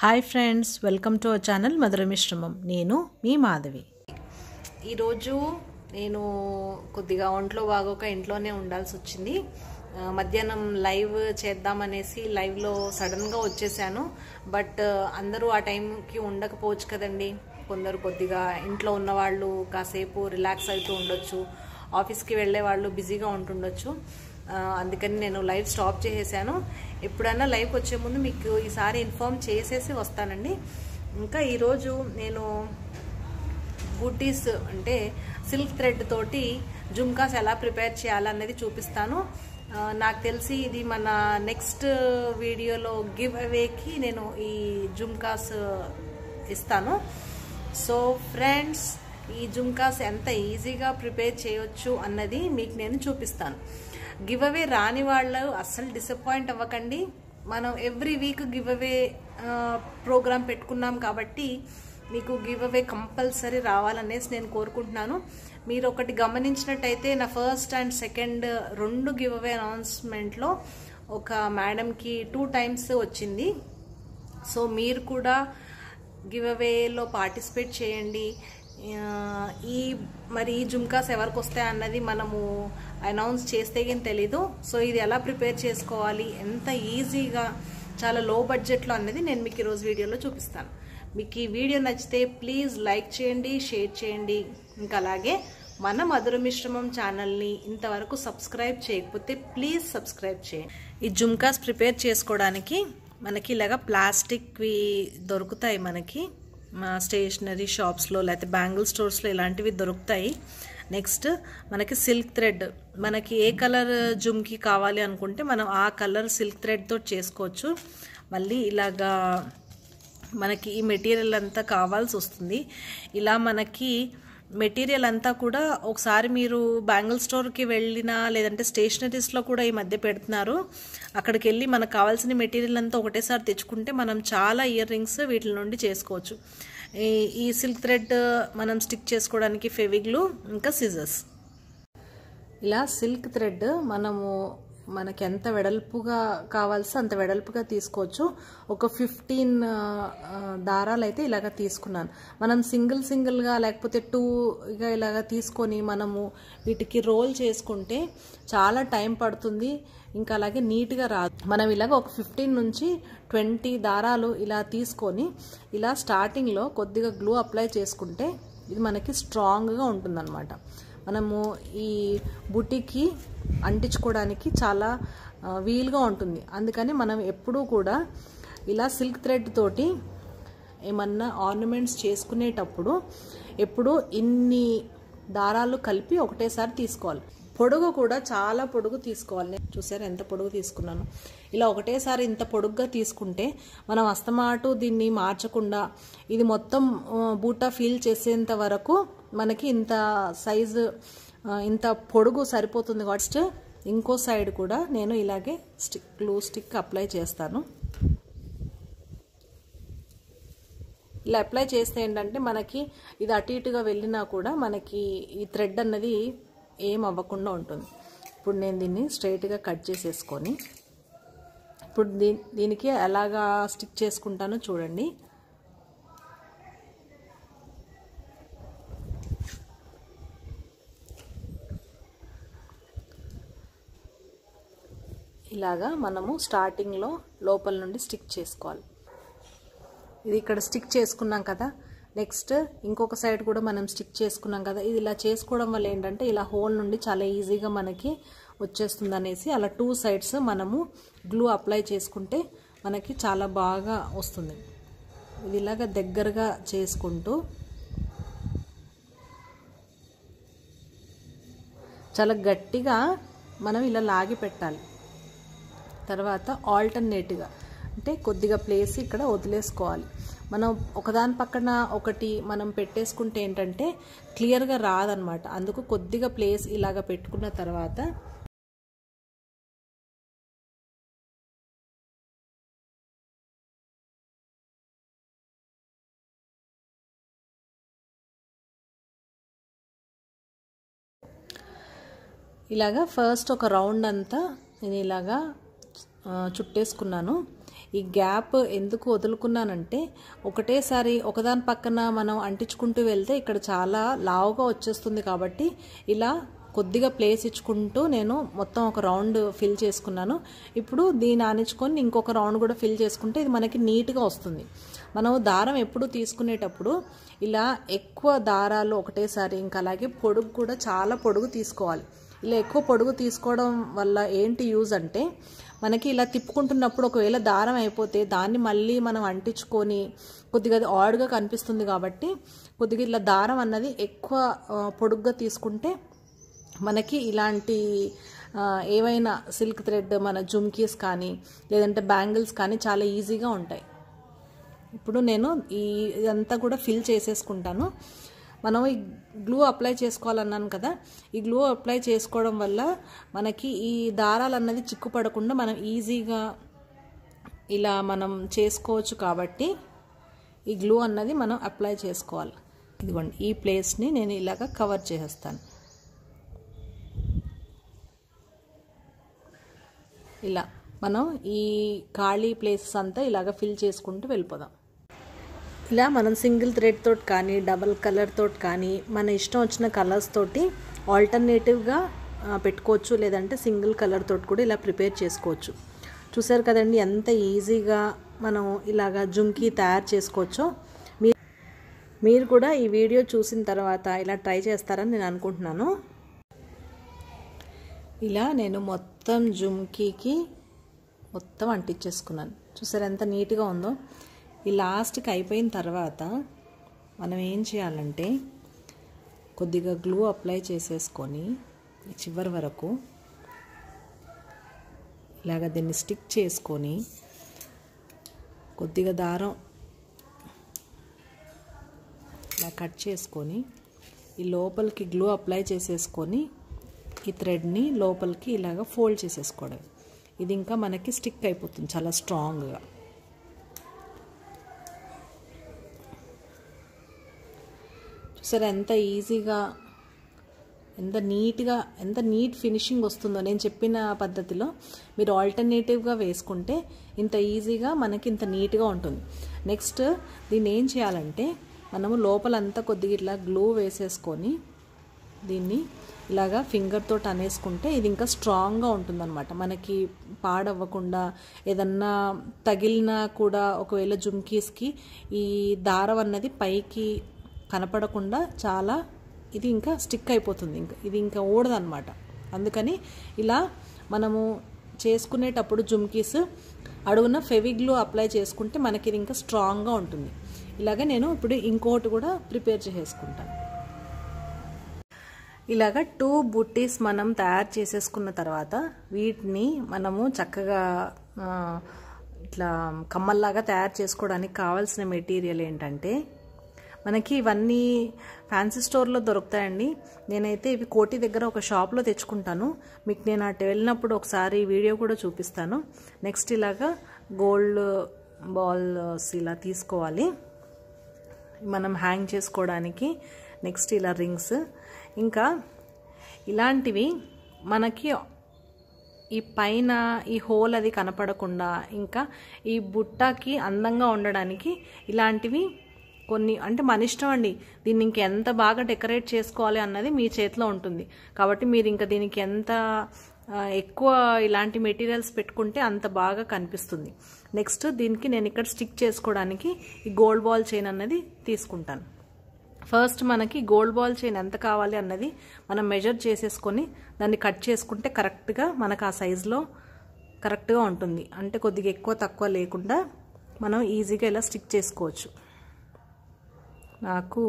Hi friends welcome to our channel Madhura Mishramam. నేను మీ మాధవి. ఈరోజు నేను కొద్దిగా ఒంట్లో బాగోక ఇంట్లోనే ఉండాల్సి వచ్చింది. మధ్యాహ్నం లైవ్ చేద్దామనేసి లైవ్లో సడన్గా వచ్చేసాను. బట్ అందరూ ఆ టైంకి ఉండకపోవచ్చు కదండి. కొందరు కొద్దిగా ఇంట్లో ఉన్నవాళ్ళు కాసేపు రిలాక్స్ అవుతూ ఉండొచ్చు. ఆఫీస్కి వెళ్ళే వాళ్ళు బిజీగా ఉంటుండొచ్చు. అందుకని నేను లైవ్ స్టాప్ చేసేసాను. ఎప్పుడన్నా లైవ్కి వచ్చే ముందు మీకు ఈసారి ఇన్ఫామ్ చేసేసి వస్తానండి. ఇంకా ఈరోజు నేను బూటీస్ అంటే సిల్క్ థ్రెడ్ తోటి జుమ్కాస్ ఎలా ప్రిపేర్ చేయాలనేది చూపిస్తాను. నాకు తెలిసి ఇది మన నెక్స్ట్ వీడియోలో గివ్ అవేకి నేను ఈ జుమ్కాస్ ఇస్తాను. సో ఫ్రెండ్స్ ఈ జుమ్కాస్ ఎంత ఈజీగా ప్రిపేర్ చేయొచ్చు అన్నది మీకు నేను చూపిస్తాను. గివ్ అవే రాని వాళ్ళు అస్సలు డిసప్పాయింట్ అవ్వకండి. మనం every week give away programme పెట్టుకున్నాం కాబట్టి మీకు గివ్ అవే కంపల్సరీ రావాలనేసి నేను కోరుకుంటున్నాను. మీరు ఒకటి గమనించినట్టయితే నా ఫస్ట్ అండ్ సెకండ్ రెండు గివ్ అవే అనౌన్స్మెంట్లో ఒక మేడంకి టూ టైమ్స్ వచ్చింది. సో మీరు కూడా గివ్ అవేలో పార్టిసిపేట్ చేయండి. ఈ మరి ఈ జుమ్కాస్ ఎవరికి వస్తాయి అన్నది మనము అనౌన్స్ చేస్తే ఏం తెలీదు. సో ఇది ఎలా ప్రిపేర్ చేసుకోవాలి ఎంత ఈజీగా చాలా లో బడ్జెట్లో అన్నది నేను మీకు ఈరోజు వీడియోలో చూపిస్తాను. మీకు ఈ వీడియో నచ్చితే ప్లీజ్ లైక్ చేయండి షేర్ చేయండి. ఇంకా అలాగే మన మధుర మిశ్రమం ఛానల్ని ఇంతవరకు సబ్స్క్రైబ్ చేయకపోతే ప్లీజ్ సబ్స్క్రైబ్ చేయండి. ఈ జుమ్కాస్ ప్రిపేర్ చేసుకోవడానికి మనకి ఇలాగా ప్లాస్టిక్వి దొరుకుతాయి మనకి. స్టేషనరీ షాప్స్లో లేకపోతే బ్యాంగిల్ స్టోర్స్లో ఇలాంటివి దొరుకుతాయి. నెక్స్ట్ మనకి సిల్క్ థ్రెడ్. మనకి ఏ కలర్ జుమ్కి కావాలి అనుకుంటే మనం ఆ కలర్ సిల్క్ థ్రెడ్తో చేసుకోవచ్చు. మళ్ళీ ఇలాగా మనకి ఈ మెటీరియల్ అంతా కావాల్సి వస్తుంది. ఇలా మనకి మెటీరియల్ అంతా కూడా ఒకసారి మీరు బ్యాంగిల్ స్టోర్కి వెళ్ళినా లేదంటే స్టేషనరీస్లో కూడా ఈ మధ్య పెడుతున్నారు. అక్కడికి వెళ్ళి మనకు కావాల్సిన మెటీరియల్ అంతా ఒకటేసారి తెచ్చుకుంటే మనం చాలా ఇయర్ రింగ్స్ వీటి నుండి చేసుకోవచ్చు. ఈ ఈ సిల్క్ థ్రెడ్ మనం స్టిక్ చేసుకోవడానికి ఫెవిగ్లు ఇంకా సిజర్స్. ఇలా సిల్క్ థ్రెడ్ మనము మనకి ఎంత వెడల్పుగా కావాల్సి అంత వెడల్పుగా తీసుకోవచ్చు. ఒక ఫిఫ్టీన్ దారాలు అయితే ఇలాగ తీసుకున్నాను. మనం సింగిల్ సింగిల్గా లేకపోతే టూగా ఇలాగ తీసుకొని మనము వీటికి రోల్ చేసుకుంటే చాలా టైం పడుతుంది. ఇంకా అలాగే నీట్గా రాదు. మనం ఇలాగ ఒక ఫిఫ్టీన్ నుంచి ట్వంటీ దారాలు ఇలా తీసుకొని ఇలా స్టార్టింగ్లో కొద్దిగా గ్లూ అప్లై చేసుకుంటే ఇది మనకి స్ట్రాంగ్గా ఉంటుందన్నమాట. మనము ఈ బుటికి అంటించుకోవడానికి చాలా వీలుగా ఉంటుంది. అందుకని మనం ఎప్పుడూ కూడా ఇలా సిల్క్ థ్రెడ్ తోటి ఏమన్నా ఆర్నమెంట్స్ చేసుకునేటప్పుడు ఎప్పుడు ఇన్ని దారాలు కలిపి ఒకటేసారి తీసుకోవాలి. పొడుగు కూడా చాలా పొడుగు తీసుకోవాలి. నేను చూసారు ఎంత పొడుగు తీసుకున్నాను? ఇలా ఒకటేసారి ఇంత పొడుగ్గా తీసుకుంటే మనం అస్తమాటు దీన్ని మార్చకుండా ఇది మొత్తం బూటా ఫీల్ చేసేంత వరకు మనకి ఇంత సైజు ఇంత పొడుగు సరిపోతుంది కాబట్టి ఇంకో సైడ్ కూడా నేను ఇలాగే స్టిక్ గ్లూ స్టిక్ అప్లై చేస్తాను. ఇలా అప్లై చేస్తే ఏంటంటే మనకి ఇది అటు ఇటుగా వెళ్ళినా కూడా మనకి ఈ థ్రెడ్ అన్నది ఏం అవ్వకుండా ఉంటుంది. ఇప్పుడు నేను దీన్ని స్ట్రైట్గా కట్ చేసేసుకొని ఇప్పుడు దీ దీనికి ఎలాగా స్టిక్ చేసుకుంటానో చూడండి. ఇలాగా మనము స్టార్టింగ్లో లోపల నుండి స్టిక్ చేసుకోవాలి. ఇది ఇక్కడ స్టిక్ చేసుకున్నాం కదా. నెక్స్ట్ ఇంకొక సైడ్ కూడా మనం స్టిక్ చేసుకున్నాం కదా. ఇది ఇలా చేసుకోవడం వల్ల ఏంటంటే ఇలా హోల్ నుండి చాలా ఈజీగా మనకి వచ్చేస్తుంది అనేసి అలా టూ సైడ్స్ మనము గ్లూ అప్లై చేసుకుంటే మనకి చాలా బాగా వస్తుంది. ఇది ఇలాగ దగ్గరగా చేసుకుంటూ చాలా గట్టిగా మనం ఇలా లాగి పెట్టాలి. తర్వాత ఆల్టర్నేట్గా అంటే కొద్దిగా ప్లేస్ ఇక్కడ వదిలేసుకోవాలి. మనం ఒకదాని పక్కన ఒకటి మనం పెట్టేసుకుంటే ఏంటంటే క్లియర్గా రాదనమాట అందుకు కొద్దిగా ప్లేస్ ఇలాగ పెట్టుకున్న తర్వాత ఇలాగా ఫస్ట్ ఒక రౌండ్ అంతా నేను ఇలాగా చుట్టేసుకున్నాను. ఈ గ్యాప్ ఎందుకు వదులుకున్నానంటే ఒకటేసారి ఒకదాని పక్కన మనం అంటించుకుంటూ వెళ్తే ఇక్కడ చాలా లావుగా వచ్చేస్తుంది కాబట్టి ఇలా కొద్దిగా ప్లేస్ ఇచ్చుకుంటూ నేను మొత్తం ఒక రౌండ్ ఫిల్ చేసుకున్నాను. ఇప్పుడు దీన్ని ఆనించుకొని ఇంకొక రౌండ్ కూడా ఫిల్ చేసుకుంటే ఇది మనకి నీట్గా వస్తుంది. మనం దారం ఎప్పుడు తీసుకునేటప్పుడు ఇలా ఎక్కువ దారాలు ఒకటేసారి ఇంకా అలాగే పొడుగు కూడా చాలా పొడుగు తీసుకోవాలి. ఇలా ఎక్కువ పొడుగు తీసుకోవడం వల్ల ఏంటి యూజ్ అంటే మనకి ఇలా తిప్పుకుంటున్నప్పుడు ఒకవేళ దారం అయిపోతే దాన్ని మళ్ళీ మనం అంటించుకొని కొద్దిగా అది ఆడ్గా కనిపిస్తుంది కాబట్టి కొద్దిగా ఇలా దారం అన్నది ఎక్కువ పొడుగ్గా తీసుకుంటే మనకి ఇలాంటి ఏవైనా సిల్క్ థ్రెడ్ మన జుమ్కీస్ కానీ లేదంటే బ్యాంగిల్స్ కానీ చాలా ఈజీగా ఉంటాయి. ఇప్పుడు నేను ఈ ఇదంతా కూడా ఫిల్ చేసేసుకుంటాను. మనం ఈ గ్లూ అప్లై చేసుకోవాలన్నాను కదా ఈ గ్లూ అప్లై చేసుకోవడం వల్ల మనకి ఈ దారాలు అన్నది చిక్కుపడకుండా మనం ఈజీగా ఇలా మనం చేసుకోవచ్చు కాబట్టి ఈ గ్లూ అన్నది మనం అప్లై చేసుకోవాలి. ఇదిగోండి ఈ ప్లేస్ని నేను ఇలాగ కవర్ చేసేస్తాను. ఇలా మనం ఈ ఖాళీ ప్లేసెస్ అంతా ఇలాగ ఫిల్ చేసుకుంటూ వెళ్ళిపోదాం. ఇలా మనం సింగిల్ థ్రెడ్ తోటి కానీ డబల్ కలర్ తోటి కానీ మన ఇష్టం వచ్చిన కలర్స్ తోటి ఆల్టర్నేటివ్గా పెట్టుకోవచ్చు. లేదంటే సింగిల్ కలర్ తోటి కూడా ఇలా ప్రిపేర్ చేసుకోవచ్చు. చూసారు కదండి ఎంత ఈజీగా మనం ఇలాగా జుంకీ తయారు చేసుకోవచ్చో. మీ మీరు కూడా ఈ వీడియో చూసిన తర్వాత ఇలా ట్రై చేస్తారని నేను అనుకుంటున్నాను. ఇలా నేను మొత్తం జుమ్కీకి మొత్తం అంటించేసుకున్నాను. చూసారు ఎంత నీట్గా ఉందో. ఈ లాస్ట్కి అయిపోయిన తర్వాత మనం ఏం చేయాలంటే కొద్దిగా గ్లూ అప్లై చేసేసుకొని చివరి వరకు ఇలాగ దీన్ని స్టిక్ చేసుకొని కొద్దిగా దారం ఇలా కట్ చేసుకొని ఈ లోపలికి గ్లూ అప్లై చేసేసుకొని ఈ థ్రెడ్ని లోపలికి ఇలాగ ఫోల్డ్ చేసేసుకోవడం. ఇది ఇంకా మనకి స్టిక్ అయిపోతుంది చాలా స్ట్రాంగ్గా. సరే ఎంత ఈజీగా ఎంత నీట్గా ఎంత నీట్ ఫినిషింగ్ వస్తుందో నేను చెప్పిన పద్ధతిలో మీరు ఆల్టర్నేటివ్గా వేసుకుంటే ఇంత ఈజీగా మనకి ఇంత నీట్గా ఉంటుంది. నెక్స్ట్ దీన్ని ఏం చేయాలంటే మనము లోపలంతా కొద్దిగా ఇట్లా గ్లూ వేసేసుకొని దీన్ని ఇలాగా ఫింగర్ తోటి అనేసుకుంటే ఇది ఇంకా స్ట్రాంగ్గా ఉంటుందన్నమాట. మనకి పాడవ్వకుండా ఏదన్నా తగిలినా కూడా ఒకవేళ జుమ్కీస్కి ఈ దారం అన్నది పైకి కనపడకుండా చాలా ఇది ఇంకా స్టిక్ అయిపోతుంది. ఇంకా ఇది ఇంకా ఓడదనమాట అందుకని ఇలా మనము చేసుకునేటప్పుడు జుమ్కీస్ అడుగున ఫెవిగ్లూ అప్లై చేసుకుంటే మనకి ఇది ఇంకా స్ట్రాంగ్గా ఉంటుంది. ఇలాగ నేను ఇప్పుడు ఇంకోటి కూడా ప్రిపేర్ చేసేసుకుంటాను. ఇలాగ టూ బుట్టీస్ మనం తయారు చేసేసుకున్న తర్వాత వీటిని మనము చక్కగా ఇట్లా కమ్మల్లాగా తయారు చేసుకోవడానికి కావాల్సిన మెటీరియల్ ఏంటంటే మనకి ఇవన్నీ ఫ్యాన్సీ స్టోర్లో దొరుకుతాయండి. నేనైతే ఇవి కోటి దగ్గర ఒక షాప్లో తెచ్చుకుంటాను. మీకు నేను అటు వెళ్ళినప్పుడు ఒకసారి వీడియో కూడా చూపిస్తాను. నెక్స్ట్ ఇలాగా గోల్డ్ బాల్స్ ఇలా తీసుకోవాలి. మనం హ్యాంగ్ చేసుకోవడానికి నెక్స్ట్ ఇలా రింగ్స్ ఇంకా ఇలాంటివి మనకి ఈ పైన ఈ హోల్ అది కనపడకుండా ఇంకా ఈ బుట్టకి అందంగా ఉండడానికి ఇలాంటివి కొన్ని అంటే మన ఇష్టం అండి దీన్ని ఇంకెంత బాగా డెకరేట్ చేసుకోవాలి అన్నది మీ చేతిలో ఉంటుంది. కాబట్టి మీరు ఇంకా దీనికి ఎంత ఎక్కువ ఇలాంటి మెటీరియల్స్ పెట్టుకుంటే అంత బాగా కనిపిస్తుంది. నెక్స్ట్ దీనికి నేను ఇక్కడ స్టిక్ చేసుకోవడానికి ఈ గోల్డ్ బాల్ చైన్ అన్నది తీసుకుంటాను. ఫస్ట్ మనకి గోల్డ్ బాల్ చైన్ ఎంత కావాలి అన్నది మనం మెజర్ చేసేసుకొని దాన్ని కట్ చేసుకుంటే కరెక్ట్గా మనకు ఆ సైజులో కరెక్ట్గా ఉంటుంది. అంటే కొద్దిగా ఎక్కువ తక్కువ లేకుండా మనం ఈజీగా ఇలా స్టిక్ చేసుకోవచ్చు. నాకు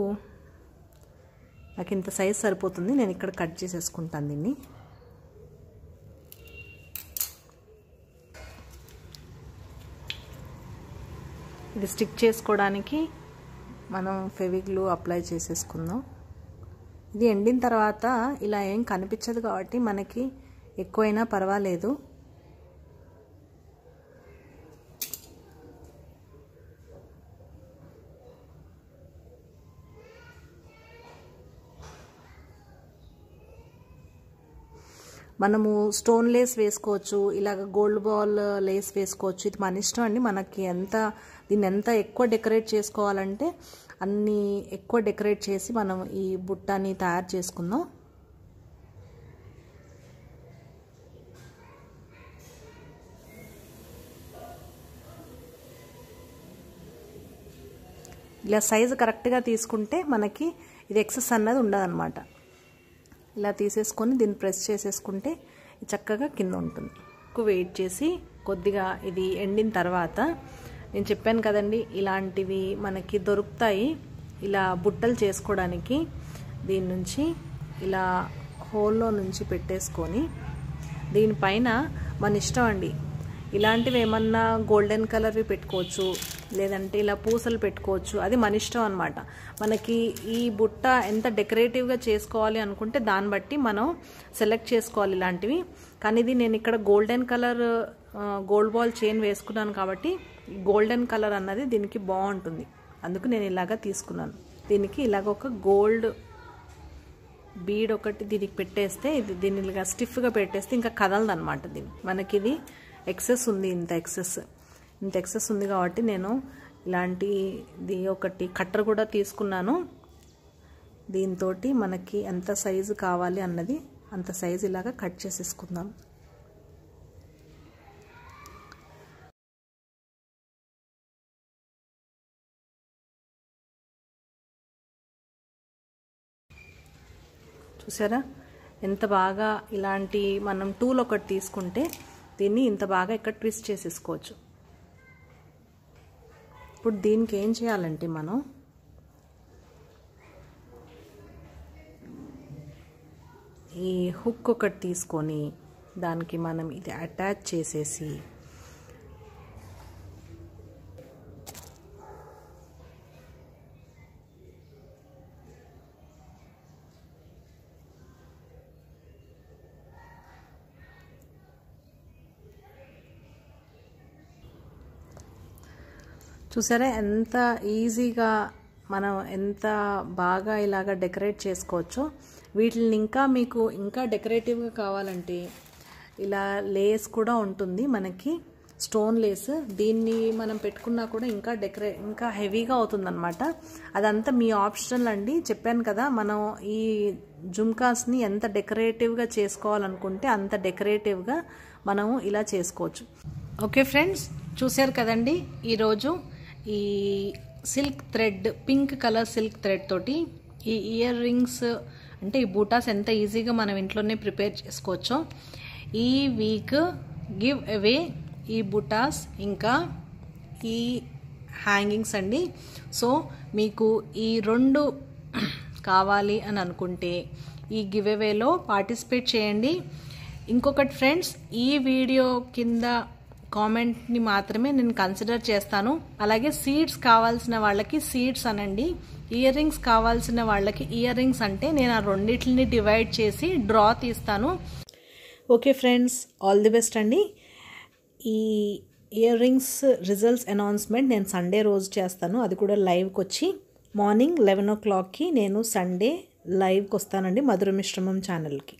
నాకు ఇంత సైజ్ సరిపోతుంది నేను ఇక్కడ కట్ చేసేసుకుంటాను దీన్ని. ఇది స్టిక్ చేసుకోవడానికి మనం ఫెవిగ్లు అప్లై చేసేసుకుందాం. ఇది ఎండిన తర్వాత ఇలా ఏం కనిపించదు కాబట్టి మనకి ఎక్కువైనా పర్వాలేదు. మనము స్టోన్ లేస్ వేసుకోవచ్చు ఇలాగ గోల్డ్ బాల్ లేస్ వేసుకోవచ్చు. ఇది మన ఇష్టం అండి. మనకి ఎంత దీన్ని ఎంత ఎక్కువ డెకరేట్ చేసుకోవాలంటే అన్ని ఎక్కువ డెకరేట్ చేసి మనం ఈ బుట్టని తయారు చేసుకుందాం. ఇలా సైజు కరెక్ట్గా తీసుకుంటే మనకి ఇది ఎక్సెస్ అన్నది ఉండదన్నమాట. ఇలా తీసేసుకొని దీన్ని ప్రెస్ చేసేసుకుంటే చక్కగా కింద ఉంటుంది. ఎక్కువ వెయిట్ చేసి కొద్దిగా ఇది ఎండిన తర్వాత నేను చెప్పాను కదండి ఇలాంటివి మనకి దొరుకుతాయి. ఇలా బుట్టలు చేసుకోవడానికి దీని నుంచి ఇలా హోల్లో నుంచి పెట్టేసుకొని దీనిపైన మన ఇష్టం అండి ఇలాంటివి ఏమన్నా గోల్డెన్ కలర్వి పెట్టుకోవచ్చు లేదంటే ఇలా పూసలు పెట్టుకోవచ్చు అది మన ఇష్టం అనమాట మనకి ఈ బుట్ట ఎంత డెకరేటివ్గా చేసుకోవాలి అనుకుంటే దాన్ని బట్టి మనం సెలెక్ట్ చేసుకోవాలి ఇలాంటివి. కానీ ఇది నేను ఇక్కడ golden colour gold ball chain వేసుకున్నాను కాబట్టి గోల్డెన్ కలర్ అన్నది దీనికి బాగుంటుంది. అందుకు నేను ఇలాగా తీసుకున్నాను. దీనికి ఇలాగ ఒక గోల్డ్ బీడ్ ఒకటి దీనికి పెట్టేస్తే ఇది దీన్ని ఇలాగా స్టిఫ్గా పెట్టేస్తే ఇంకా కదలదు అనమాట దీన్ని. మనకి ఇది ఎక్సెస్ ఉంది ఇంత ఎక్సెస్. ఇంత ఎక్సెస్ ఉంది కాబట్టి నేను ఇలాంటిది ఒకటి కట్టర్ కూడా తీసుకున్నాను. దీంతో మనకి ఎంత సైజు కావాలి అన్నది అంత సైజు ఇలాగా కట్ చేసేసుకుందాం. చూసారా? ఎంత బాగా ఇలాంటి మనం టూల్ ఒకటి తీసుకుంటే దీన్ని ఇంత బాగా ఇక్కడ ట్విస్ట్ చేసేసుకోవచ్చు. ఇప్పుడు దీనికి ఏం చేయాలంటే మనం ఈ హుక్ ఒకటి తీసుకొని దానికి మనం ఇది అటాచ్ చేసేసి చూసారా? ఎంత ఈజీగా మనం ఎంత బాగా ఇలాగ డెకరేట్ చేసుకోవచ్చో. వీటిని ఇంకా మీకు ఇంకా డెకరేటివ్గా కావాలంటే ఇలా లేస్ కూడా ఉంటుంది మనకి. Stone lace. దీన్ని మనం పెట్టుకున్నా కూడా ఇంకా డెకరే ఇంకా హెవీగా అవుతుందన్నమాట. అదంతా మీ ఆప్షనల్ అండి. చెప్పాను కదా మనం ఈ జుమ్కాస్ని ఎంత డెకరేటివ్గా చేసుకోవాలనుకుంటే అంత డెకరేటివ్గా మనము ఇలా చేసుకోవచ్చు. ఓకే ఫ్రెండ్స్ చూశారు కదండి? ఈరోజు ఈ silk thread pink colour silk thread తోటి ఈ ఇయర్ రింగ్స్ అంటే ఈ బూటాస్ ఎంత ఈజీగా మనం ఇంట్లోనే ప్రిపేర్ చేసుకోవచ్చో ఈ వీక్ గివ్ అవే ఈ బుటాస్ ఇంకా ఈ హ్యాంగింగ్స్ అండి. సో మీకు ఈ రెండు కావాలి అని అనుకుంటే ఈ గివ్ అవేలో పార్టిసిపేట్ చేయండి. ఇంకొకటి ఫ్రెండ్స్ ఈ వీడియో కింద కామెంట్ని మాత్రమే నేను కన్సిడర్ చేస్తాను. అలాగే సీడ్స్ కావాల్సిన వాళ్ళకి సీడ్స్ అనండి. ఇయర్ రింగ్స్ కావాల్సిన వాళ్ళకి ఇయర్ రింగ్స్ అంటే నేను ఆ రెండింటిని డివైడ్ చేసి డ్రా తీస్తాను. Okay friends all the best అండి. ఈ ఇయర్ రింగ్స్ రిజల్ట్స్ అనౌన్స్మెంట్ నేను సండే రోజు చేస్తాను. అది కూడా లైవ్కి వచ్చి మార్నింగ్ లెవెన్ ఓ క్లాక్కి నేను సండే లైవ్కి వస్తానండి మధుర మిశ్రమం ఛానల్కి.